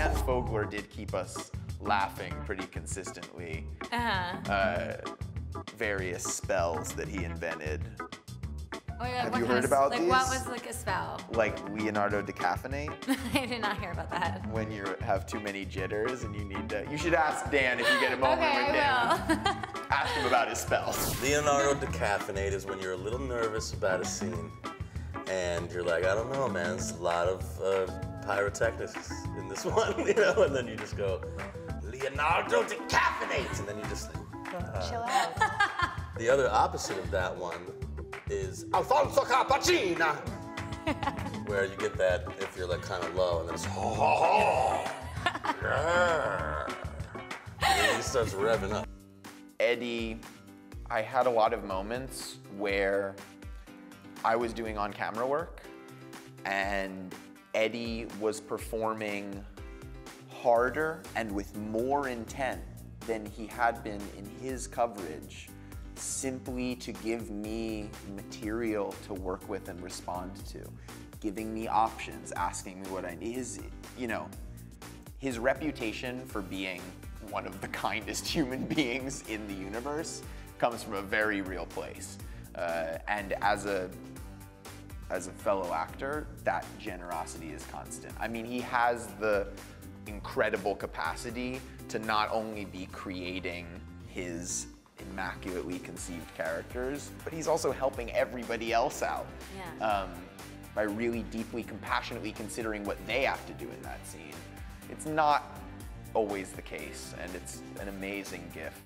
Dan Fogler did keep us laughing pretty consistently. Uh-huh. Uh, various spells that he invented, Oh my God, Have what you heard of- about like, these? what was like a spell? like Leonardo decaffeinate, I did not hear about that. when you have too many jitters and you need to. You should ask Dan if you get a moment Okay, with Dan. I Ask him about his spells. Leonardo decaffeinate is when you're a little nervous about a scene, and you're like, I don't know, man. There's a lot of uh, pyrotechnics in this one, you know. And then you just go, Leonardo decaffeinate, and then you just. Uh, chill out. The other opposite of that one is Alfonso Cappuccina, where you get that if you're like kind of low, and then it's ho ho ho. Yeah. And then he starts revving up. Eddie, I had a lot of moments where I was doing on camera work and Eddie was performing harder and with more intent than he had been in his coverage simply to give me material to work with and respond to, giving me options, asking me what I need. His, you know, his reputation for being one of the kindest human beings in the universe comes from a very real place. Uh, and as a as a fellow actor, that generosity is constant. I mean, he has the incredible capacity to not only be creating his immaculately conceived characters, but he's also helping everybody else out Yeah. um, by really deeply, compassionately considering what they have to do in that scene. It's not always the case, and it's an amazing gift.